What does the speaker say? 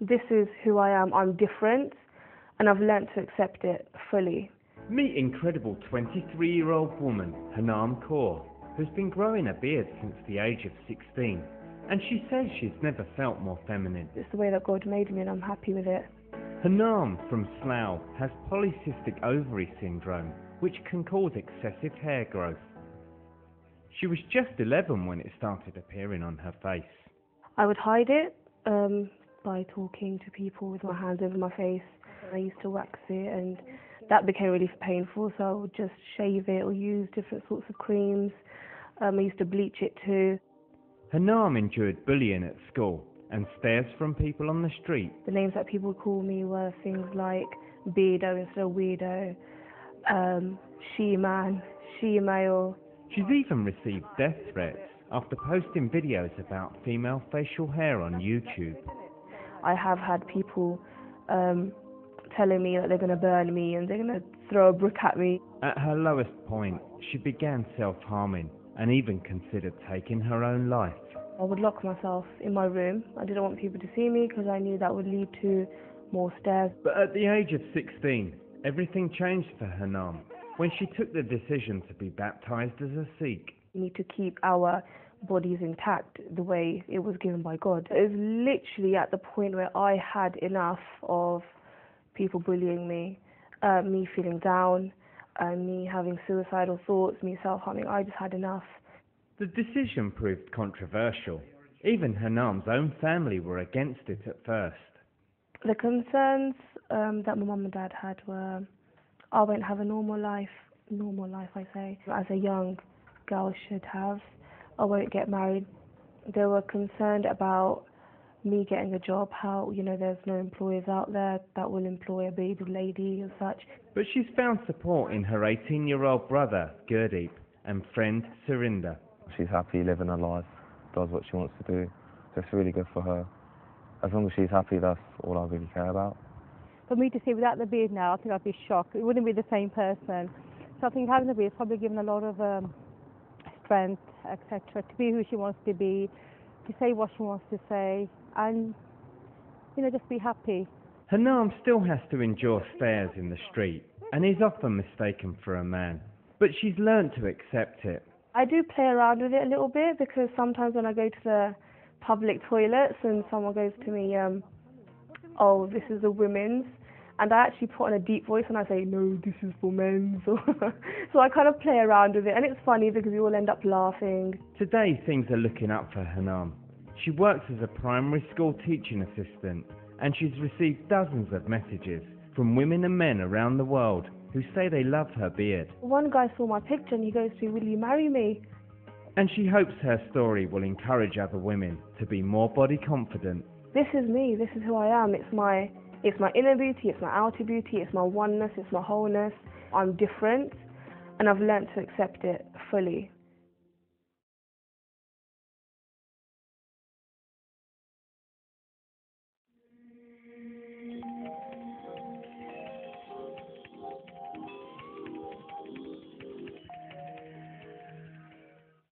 This is who I am. I'm different, and I've learnt to accept it fully. Meet incredible 23 year old woman, Harnaam Kaur, who's been growing a beard since the age of 16, and she says she's never felt more feminine. It's the way that God made me, and I'm happy with it. Harnaam from Slough has polycystic ovary syndrome, which can cause excessive hair growth. She was just 11 when it started appearing on her face. I would hide it um, by talking to people with my hands over my face. I used to wax it, and that became really painful, so I would just shave it or use different sorts of creams. Um, I used to bleach it too. Harnaam endured bullying at school and stares from people on the street. The names that people would call me were things like Beardo instead of Weirdo, um, She-Man, She-Male. She's even received death threats after posting videos about female facial hair on YouTube. I have had people um, telling me that they're going to burn me and they're going to throw a brick at me. At her lowest point, she began self-harming and even considered taking her own life. I would lock myself in my room. I didn't want people to see me because I knew that would lead to more stares. But at the age of 16, everything changed for Harnaam when she took the decision to be baptized as a Sikh. We need to keep our bodies intact the way it was given by God. It was literally at the point where I had enough of people bullying me, uh, me feeling down, uh, me having suicidal thoughts, me self-harming. I just had enough. The decision proved controversial. Even Harnaam's own family were against it at first. The concerns um, that my mum and dad had were I won't have a normal life, normal life I say, as a young girl should have. I won't get married. They were concerned about me getting a job, how, you know, there's no employers out there that will employ a baby lady and such. But she's found support in her 18 year old brother, Gurdeep, and friend, Surinder. She's happy living her life, does what she wants to do. So it's really good for her. As long as she's happy, that's all I really care about. For me to see without the beard now, I think I'd be shocked. It wouldn't be the same person. So I think having the beard has probably given a lot of um, strength, etc., to be who she wants to be, to say what she wants to say, and you know, just be happy. Harnaam still has to endure stares in the street and is often mistaken for a man. But she's learned to accept it. I do play around with it a little bit because sometimes when I go to the public toilets and someone goes to me, um, oh, this is a women's, and I actually put on a deep voice and I say, no, this is for men's. so I kind of play around with it, and it's funny because we all end up laughing. Today, things are looking up for Harnaam. She works as a primary school teaching assistant, and she's received dozens of messages from women and men around the world who say they love her beard. One guy saw my picture and he goes to me, will you marry me? And she hopes her story will encourage other women to be more body confident. This is me, this is who I am. It's my it's my inner beauty, it's my outer beauty, it's my oneness, it's my wholeness. I'm different and I've learned to accept it fully.